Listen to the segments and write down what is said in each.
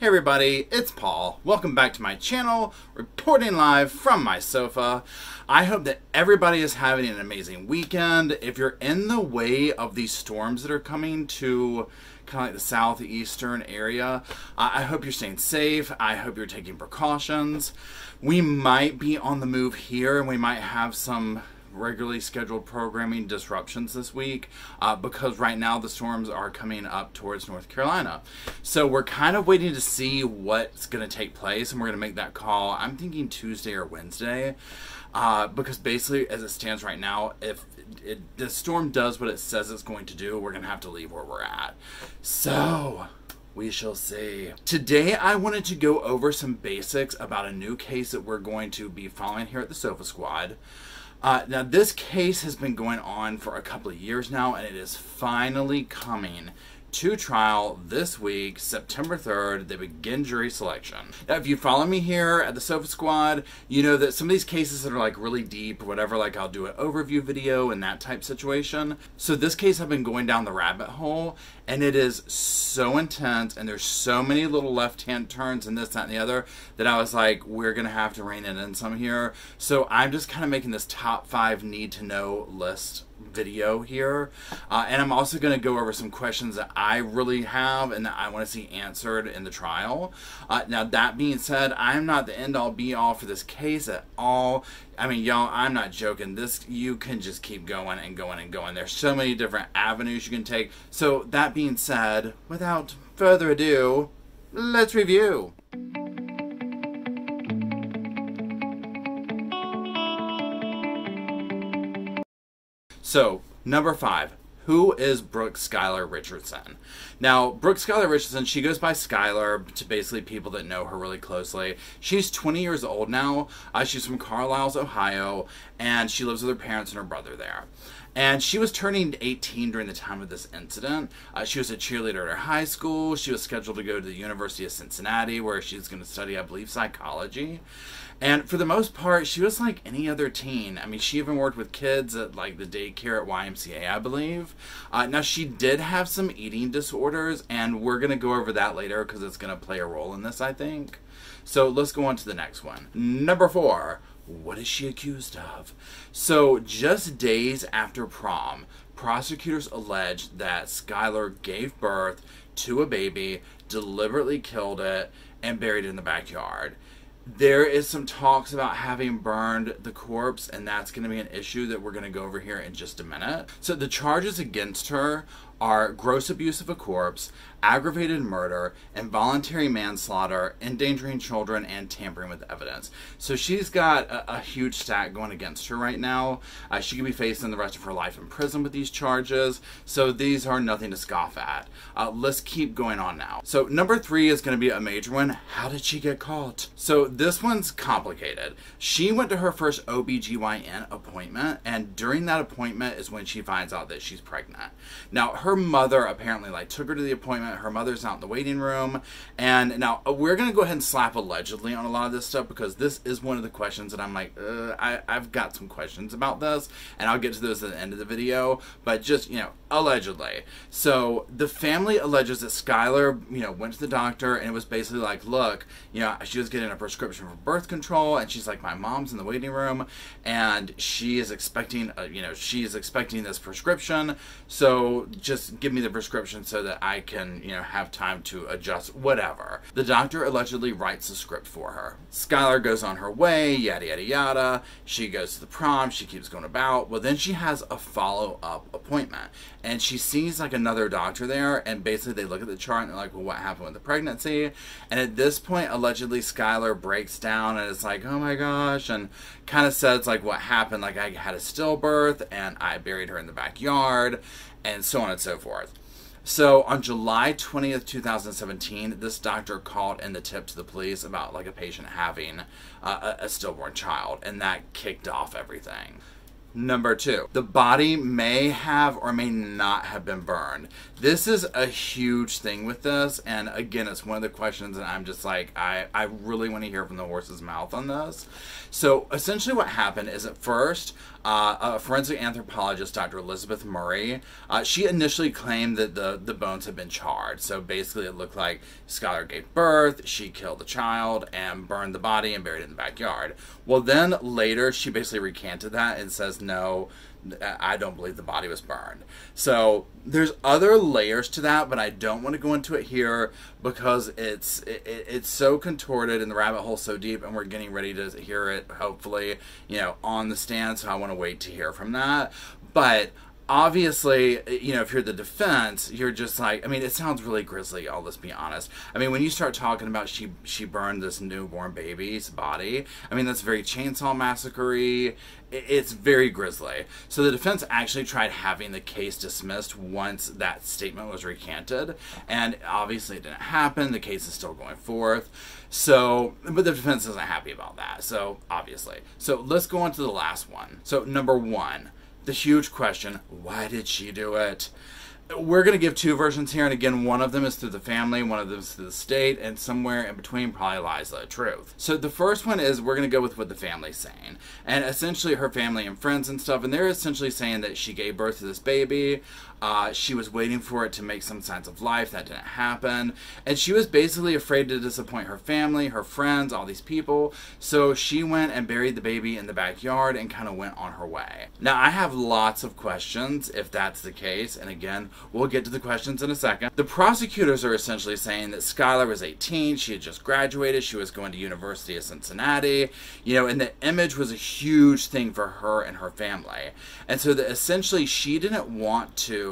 Hey everybody, it's Paul. Welcome back to my channel, reporting live from my sofa. I hope that everybody is having an amazing weekend. If you're in the way of these storms that are coming to kind of like the southeastern area, I hope you're staying safe. I hope you're taking precautions. We might be on the move here and we might have some regularly scheduled programming disruptions this week uh, because right now the storms are coming up towards North Carolina. So we're kind of waiting to see what's going to take place and we're going to make that call. I'm thinking Tuesday or Wednesday uh, because basically, as it stands right now, if it, the storm does what it says it's going to do, we're going to have to leave where we're at. So we shall see. Today I wanted to go over some basics about a new case that we're going to be following here at the Sofa Squad. Uh, now, this case has been going on for a couple of years now, and it is finally coming to trial this week, September 3rd. They begin jury selection. Now, if you follow me here at the Sofa Squad, you know that some of these cases that are like really deep or whatever, like I'll do an overview video in that type situation. So this case I've been going down the rabbit hole and it is so intense and there's so many little left-hand turns and this, that, and the other that I was like, we're gonna have to rein it in some here. So I'm just kind of making this top five need to know list video here. Uh, and I'm also going to go over some questions that I really have and that I want to see answered in the trial. Uh, now, that being said, I'm not the end all be all for this case at all. I mean, y'all, I'm not joking. This, you can just keep going and going and going. There's so many different avenues you can take. So, that being said, without further ado, let's review. So, number five, who is Brooke Skylar Richardson? Now, Brooke Skylar Richardson, she goes by Skylar to basically people that know her really closely. She's 20 years old now. Uh, she's from Carlisle, Ohio, and she lives with her parents and her brother there. And she was turning 18 during the time of this incident. Uh, she was a cheerleader at her high school. She was scheduled to go to the University of Cincinnati, where she's going to study, I believe, psychology. And for the most part, she was like any other teen. I mean, she even worked with kids at like the daycare at YMCA, I believe. Uh, now, she did have some eating disorders, and we're going to go over that later because it's going to play a role in this, I think. So let's go on to the next one. Number four. What is she accused of? So, just days after prom, prosecutors alleged that Skylar gave birth to a baby, deliberately killed it, and buried it in the backyard there is some talks about having burned the corpse and that's going to be an issue that we're going to go over here in just a minute so the charges against her are gross abuse of a corpse, aggravated murder, involuntary manslaughter, endangering children, and tampering with evidence. So she's got a, a huge stack going against her right now. Uh, she could be facing the rest of her life in prison with these charges. So these are nothing to scoff at. Uh, let's keep going on now. So number three is going to be a major one. How did she get caught? So this one's complicated. She went to her first OBGYN appointment, and during that appointment is when she finds out that she's pregnant. Now, her her mother apparently like took her to the appointment. Her mother's out in the waiting room, and now uh, we're gonna go ahead and slap allegedly on a lot of this stuff because this is one of the questions that I'm like, uh, I I've got some questions about this, and I'll get to those at the end of the video. But just you know, allegedly. So the family alleges that Skylar, you know, went to the doctor and it was basically like, look, you know, she was getting a prescription for birth control, and she's like, my mom's in the waiting room, and she is expecting, a, you know, she is expecting this prescription, so just give me the prescription so that I can, you know, have time to adjust, whatever. The doctor allegedly writes the script for her. Skylar goes on her way, yada, yada, yada. She goes to the prom, she keeps going about. Well, then she has a follow up appointment and she sees like another doctor there, and basically they look at the chart and they're like, well, what happened with the pregnancy? And at this point, allegedly, Skylar breaks down and it's like, oh my gosh, and kind of says like what happened, like I had a stillbirth and I buried her in the backyard and so on and so forth. So on July 20th, 2017, this doctor called in the tip to the police about like a patient having uh, a, stillborn child, and that kicked off everything. Number two, the body may have or may not have been burned. This is a huge thing with this, and again, it's one of the questions that I'm just like, I, I really want to hear from the horse's mouth on this. So essentially, what happened is at first, uh, a forensic anthropologist, Dr. Elizabeth Murray, uh, she initially claimed that the, the bones had been charred. So basically, it looked like Skylar gave birth, she killed the child, and burned the body and buried it in the backyard. Well, then later, she basically recanted that and says, no, I don't believe the body was burned. So there's other layers to that, but I don't want to go into it here because it's it, it's so contorted and the rabbit hole so deep, and we're getting ready to hear it. Hopefully, you know, on the stand. So I want to wait to hear from that. But obviously, you know, if you're the defense, you're just like, I mean, it sounds really grisly. I'll just be honest. I mean, when you start talking about she she burned this newborn baby's body, I mean, that's very chainsaw massacre It's very grisly. So the defense actually tried having the case dismissed once that statement was recanted, and obviously it didn't happen. The case is still going forth. So, but the defense isn't happy about that. So, obviously. So, let's go on to the last one. So, number one the huge question why did she do it? We're going to give two versions here, and again, one of them is through the family, one of them is through the state, and somewhere in between probably lies the truth. So the first one is we're going to go with what the family's saying, and essentially her family and friends and stuff, and they're essentially saying that she gave birth to this baby. Uh, she was waiting for it to make some signs of life. That didn't happen. And she was basically afraid to disappoint her family, her friends, all these people. So she went and buried the baby in the backyard and kind of went on her way. Now, I have lots of questions if that's the case. And again, we'll get to the questions in a second. The prosecutors are essentially saying that Skylar was 18. She had just graduated. She was going to University of Cincinnati. You know, and the image was a huge thing for her and her family. And so that essentially she didn't want to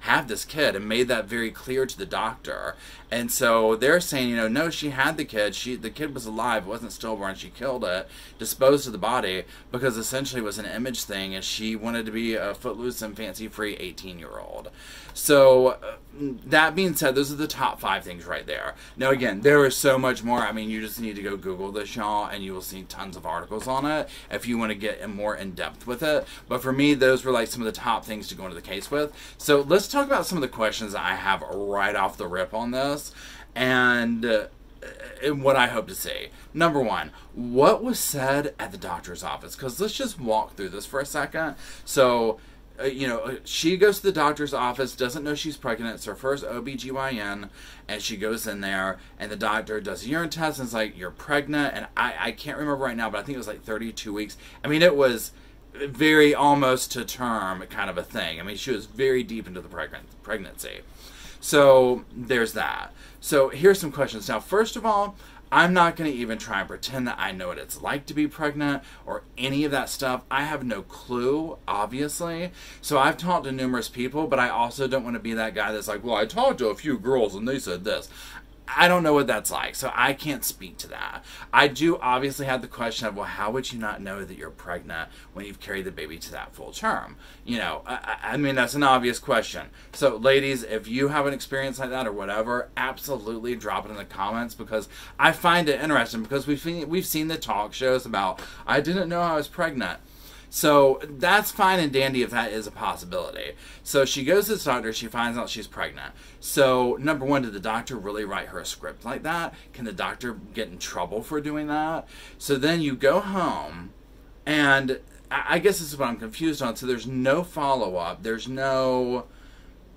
have this kid and made that very clear to the doctor. And so they're saying, you know, no, she had the kid. She the kid was alive, it wasn't stillborn. She killed it, disposed of the body because essentially it was an image thing, and she wanted to be a footloose and fancy free 18 year old. So uh, that being said, those are the top five things right there. Now, again, there is so much more. I mean, you just need to go Google this, y'all, and you will see tons of articles on it if you want to get more in depth with it. But for me, those were like some of the top things to go into the case with. So let's talk about some of the questions I have right off the rip on this and. Uh, what I hope to see. Number one, what was said at the doctor's office? Because let's just walk through this for a second. So, uh, you know, uh, she goes to the doctor's office, doesn't know she's pregnant. It's her first OBGYN, and she goes in there, and the doctor does a urine test, and it's like, You're pregnant. And I, I can't remember right now, but I think it was like 32 weeks. I mean, it was very almost to term kind of a thing. I mean, she was very deep into the pregnant, pregnancy. So there's that. So here's some questions. Now, first of all, I'm not going to even try and pretend that I know what it's like to be pregnant or any of that stuff. I have no clue, obviously. So I've talked to numerous people, but I also don't want to be that guy that's like, well, I talked to a few girls and they said this. I don't know what that's like, so I can't speak to that. I do obviously have the question of, well, how would you not know that you're pregnant when you've carried the baby to that full term? You know, I, I mean, that's an obvious question. So, ladies, if you have an experience like that or whatever, absolutely drop it in the comments because I find it interesting because we've seen, we've seen the talk shows about, I didn't know I was pregnant. So that's fine and dandy if that is a possibility. So she goes to the doctor, she finds out she's pregnant. So, number one, did the doctor really write her a script like that? Can the doctor get in trouble for doing that? So then you go home, and I guess this is what I'm confused on. So there's no follow up, there's no.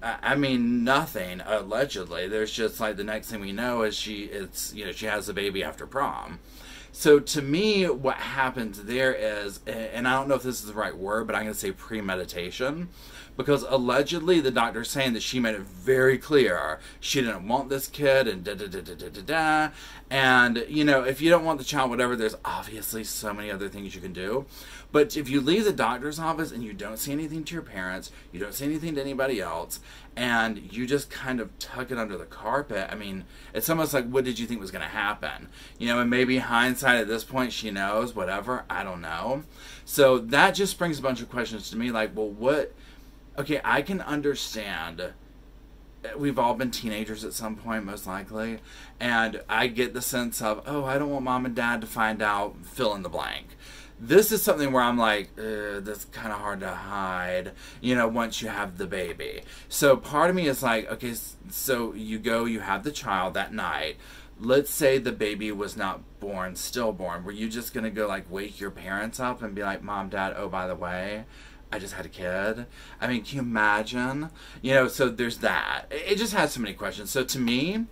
I mean, nothing allegedly. There's just like the next thing we know is she, it's you know, she has a baby after prom. So to me, what happens there is, and I don't know if this is the right word, but I'm going to say premeditation. Because allegedly, the doctor's saying that she made it very clear she didn't want this kid and da da da da da da da. And, you know, if you don't want the child, whatever, there's obviously so many other things you can do. But if you leave the doctor's office and you don't say anything to your parents, you don't say anything to anybody else, and you just kind of tuck it under the carpet, I mean, it's almost like, what did you think was going to happen? You know, and maybe hindsight at this point, she knows, whatever, I don't know. So that just brings a bunch of questions to me like, well, what. Okay, I can understand eh, we've all been teenagers at some point, most likely, and I get the sense of, oh, I don't want mom and dad to find out, fill in the blank. This is something where I'm like, that's kind of hard to hide, you know, once you have the baby. So part of me is like, okay, so you go, you have the child that night. let's say the baby was not born, stillborn. Were you just gonna go like wake your parents up and be like, "Mom, Dad, oh by the way, I just had a kid." I mean, can you imagine? You know, so there's that. It just has so many questions. So to me,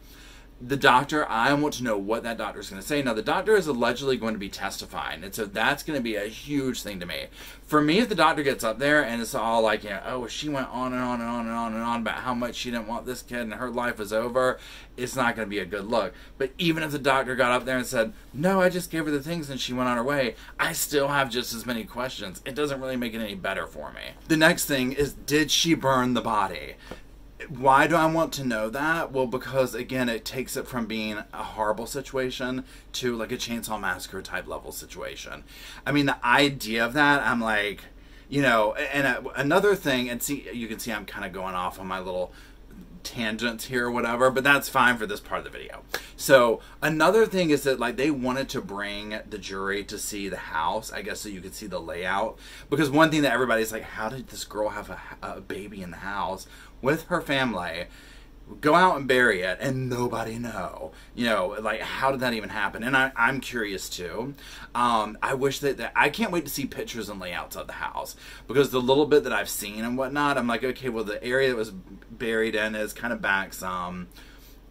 the doctor, I want to know what that doctor is going to say. Now, the doctor is allegedly going to be testifying, and so that's going to be a huge thing to me. For me, if the doctor gets up there and it's all like, you know, oh, she went on and on and on and on and on about how much she didn't want this kid and her life was over, it's not going to be a good look. But even if the doctor got up there and said, no, I just gave her the things and she went on her way, I still have just as many questions. It doesn't really make it any better for me. The next thing is, did she burn the body? Why do I want to know that? Well, because again, it takes it from being a horrible situation to like a chainsaw massacre type level situation. I mean, the idea of that, I'm like, you know, and another thing, and see, you can see I'm kind of going off on my little tangents here or whatever, but that's fine for this part of the video. So another thing is that like they wanted to bring the jury to see the house, I guess so you could see the layout. Because one thing that everybody's like, how did this girl have a, a baby in the house? with her family go out and bury it and nobody know you know like how did that even happen? And I, i'm curious too. Um, i wish that, that i can't wait to see pictures and layouts of the house because the little bit that i've seen and whatnot i'm like okay well the area that was buried in is kind of back some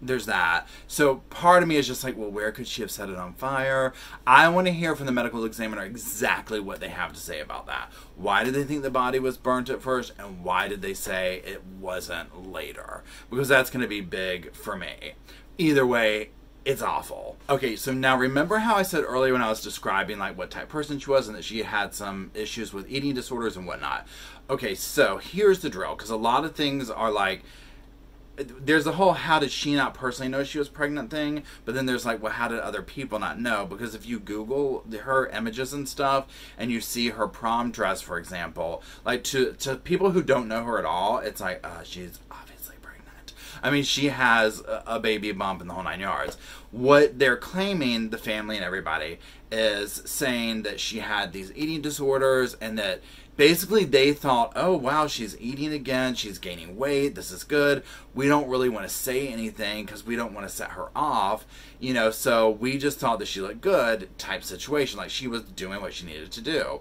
there's that. So part of me is just like, well, where could she have set it on fire? I want to hear from the medical examiner exactly what they have to say about that. Why did they think the body was burnt at first, and why did they say it wasn't later? Because that's going to be big for me. Either way, it's awful. Okay, so now remember how I said earlier when I was describing like what type of person she was and that she had some issues with eating disorders and whatnot. Okay, so here's the drill because a lot of things are like there's the whole how did she not personally know she was pregnant thing, but then there's like, well, how did other people not know? Because if you Google her images and stuff, and you see her prom dress, for example, like to to people who don't know her at all, it's like, uh, she's obviously pregnant. I mean, she has a, a baby bump in the whole nine yards. What they're claiming, the family and everybody, is saying that she had these eating disorders and that basically they thought, oh wow, she's eating again, she's gaining weight, this is good. We don't really want to say anything because we don't want to set her off, you know. So we just thought that she looked good, type situation, like she was doing what she needed to do.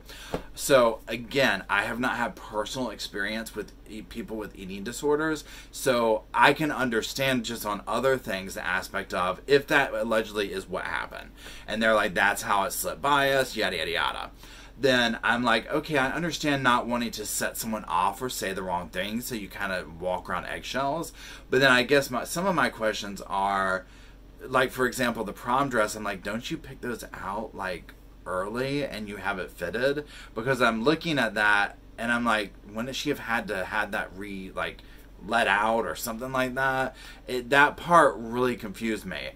So again, I have not had personal experience with people with eating disorders, so I can understand just on other things the aspect of if that allegedly is what happened, and they're like, that's how it slipped by us, yada yada yada then I'm like, okay, I understand not wanting to set someone off or say the wrong thing, so you kind of walk around eggshells. But then I guess my, some of my questions are, like for example, the prom dress. I'm like, don't you pick those out like early and you have it fitted? Because I'm looking at that and I'm like, when does she have had to had that re like let out or something like that? It, that part really confused me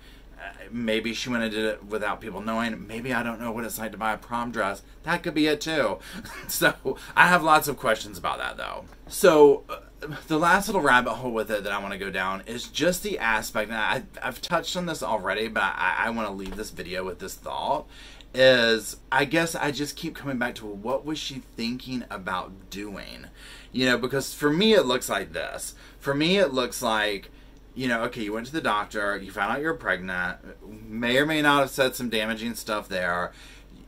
maybe she went and did it without people knowing. Maybe I don't know what it's like to buy a prom dress. That could be it too. so I have lots of questions about that though. So uh, the last little rabbit hole with it that I want to go down is just the aspect. And I, I've touched on this already, but I, I want to leave this video with this thought. Is I guess I just keep coming back to what was she thinking about doing? You know, because for me it looks like this. For me it looks like you know, okay, you went to the doctor, you found out you're pregnant, may or may not have said some damaging stuff there.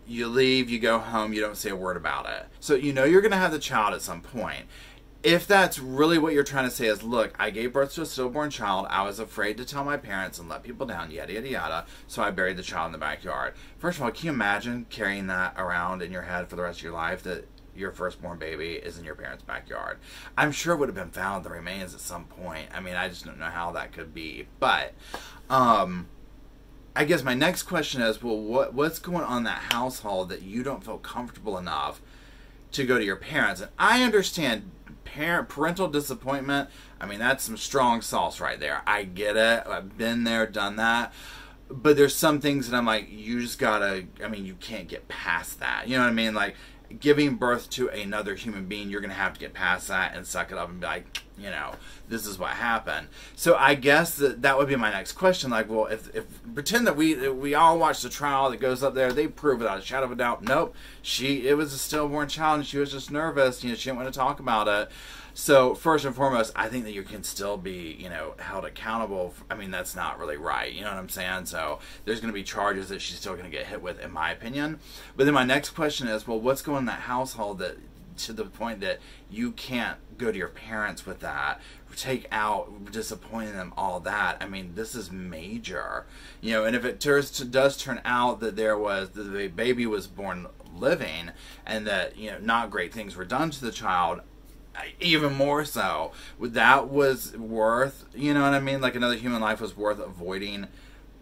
You leave, you go home, you don't say a word about it. So you know you're going to have the child at some point. If that's really what you're trying to say is, look, I gave birth to a stillborn child, I was afraid to tell my parents and let people down, yada, yada, yada, so I buried the child in the backyard. First of all, can you imagine carrying that around in your head for the rest of your life, that your firstborn baby is in your parents' backyard. I'm sure it would have been found the remains at some point. I mean, I just don't know how that could be. But um I guess my next question is, well, what what's going on in that household that you don't feel comfortable enough to go to your parents? And I understand parent parental disappointment. I mean, that's some strong sauce right there. I get it. I've been there, done that. But there's some things that I'm like, you just gotta. I mean, you can't get past that. You know what I mean? Like giving birth to another human being, you're going to have to get past that and suck it up and be like, you know, this is what happened. So I guess that that would be my next question. Like, well, if, if pretend that we we all watch the trial that goes up there, they prove without a shadow of a doubt, nope, she it was a stillborn child and she was just nervous. You know, she didn't want to talk about it. So first and foremost, I think that you can still be, you know, held accountable. I mean, that's not really right. You know what I'm saying? So there's going to be charges that she's still going to get hit with, in my opinion. But then my next question is, well, what's going in that household that to the point that you can't go to your parents with that take out disappointing them all that i mean this is major you know and if it turns to, does turn out that there was the baby was born living and that you know not great things were done to the child even more so that was worth you know what i mean like another human life was worth avoiding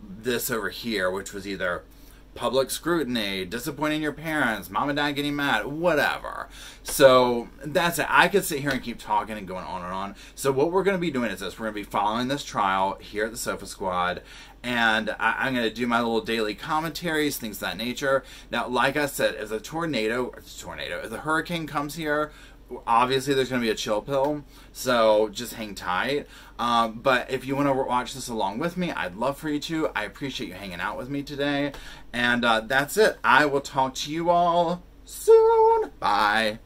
this over here which was either public scrutiny, disappointing your parents, mom and dad getting mad, whatever. So that's it. I could sit here and keep talking and going on and on. So what we're going to be doing is this: we're going to be following this trial here at the Sofa Squad, and I, am going to do my little daily commentaries, things that nature. Now, like I said, if the tornado, tornado, if the hurricane comes here, obviously there's going to be a chill pill, so just hang tight. Um, but if you want to watch this along with me, I'd love for you to. I appreciate you hanging out with me today. And uh, that's it. I will talk to you all soon. Bye.